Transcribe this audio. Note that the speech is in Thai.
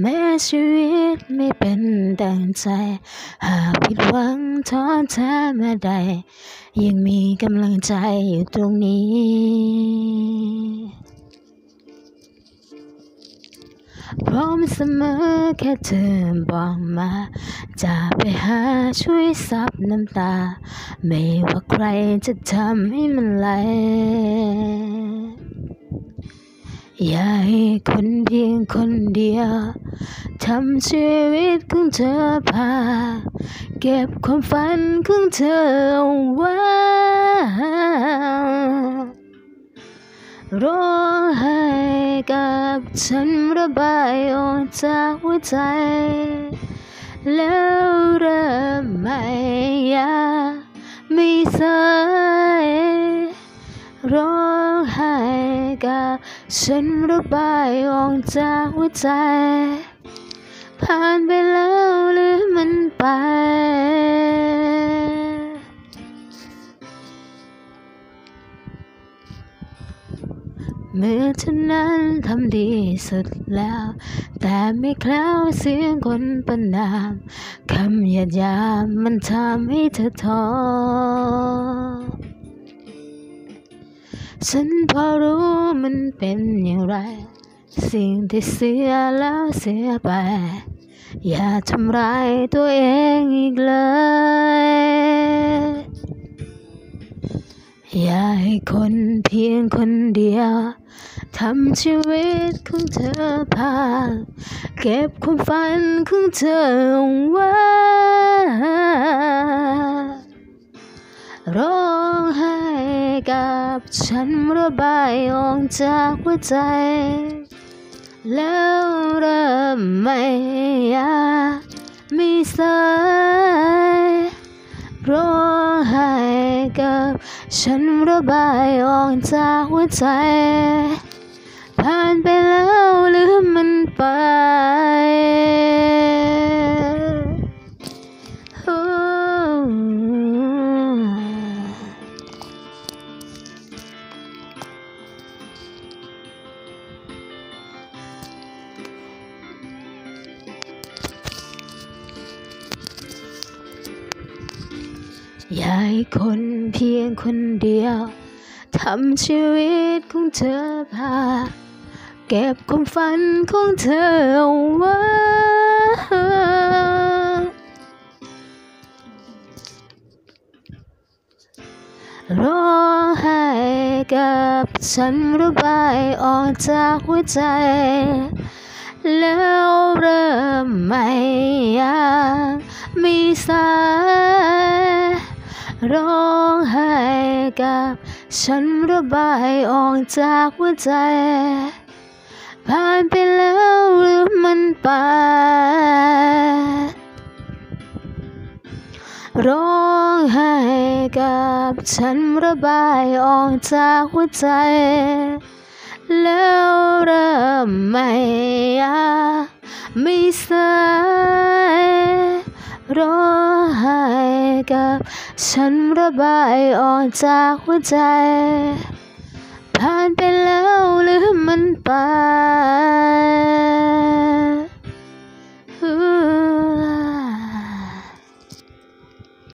แม้ชีวิตไม่เป็นดังใจ หากผิดหวังท้อแท้เมื่อใด ยังมีกำลังใจอยู่ตรงนี้ พร้อมเสมอแค่เธอบอกมา จะไปหาช่วยซับน้ำตา ไม่ว่าใครจะทำให้มันไหลอย่าให้คนเพียงคนเดียวทำชีวิตของเธอพา เก็บความฝันของเธอเอาไว้รอ กับฉันระบายออกจากหัวใจ แล้วเริ่มใหม่ยากไม่สายร้องไห้กับฉันระบายออกจากหัวใจ ผ่านไปแล้ว มื่อเธอนั้นทำดีสุดแล้ว แต่ไม่แคล้วเสียงคนประนามคำหยาดยามมันทำให้เธอท้อฉันพอรู้มันเป็นอย่างไร สิ่งที่เสียแล้วเสียไป อย่าทำร้ายตัวเองอีกเลย อย่าให้คนเพียงคนเดียวทำชีวิตของเธอพังเก็บความฝันของเธอเอาไว้ร้องไห้กับฉันระบายออกจากหัวใจ แล้วเริ่มไม่อยากมีสายร้องไห้ กับ ฉันระบายออกจากหัวใจ ผ่านไปแล้วลืมมัน ยาให้คนเพียงคนเดียวทำชีวิตของเธอพาเก็บความฝันของเธอเอาไว้ร้องไห้กับฉันระบายออกจากหัวใจ แล้วเริ่มไม่อยากมีสาย ร้องไห้กับฉันระบายออกจากหัวใจ ผ่านไปแล้วหรือมันไปร้องไห้กับฉันระบายออกจากหัวใจ ให้กับฉันระบายออกจากหัวใจ ผ่านไปแล้วหรือ